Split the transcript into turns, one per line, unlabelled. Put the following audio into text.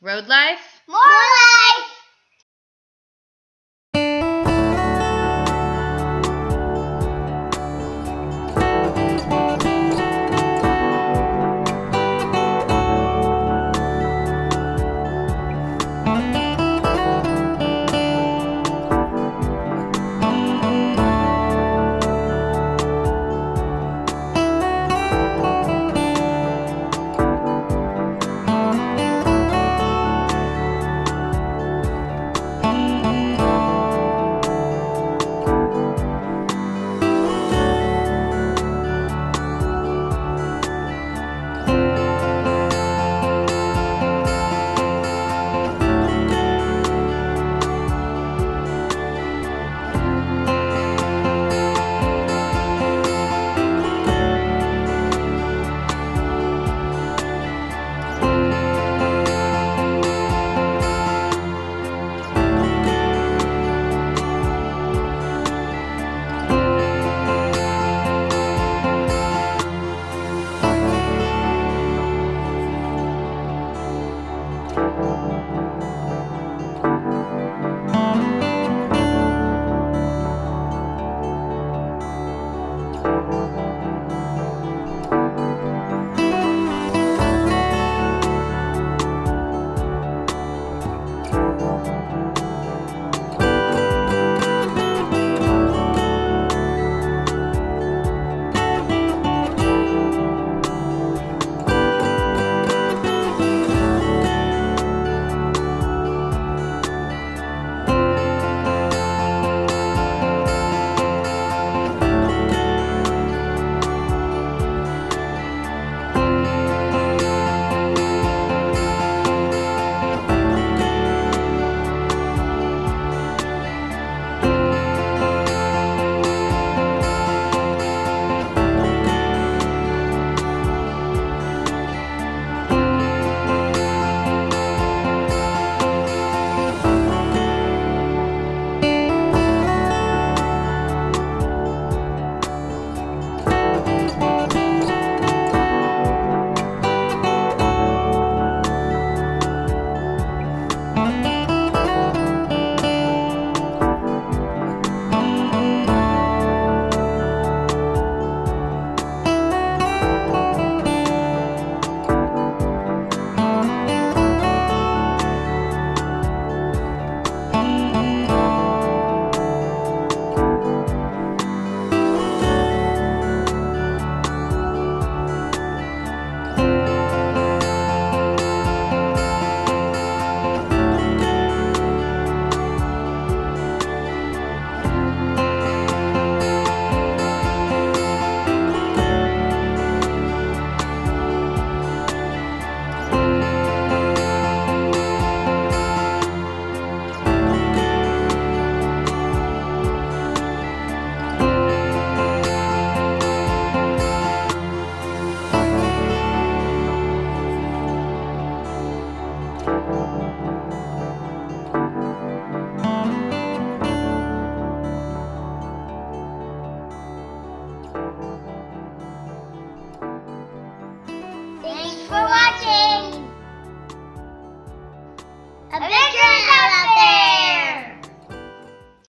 Road life?
More life!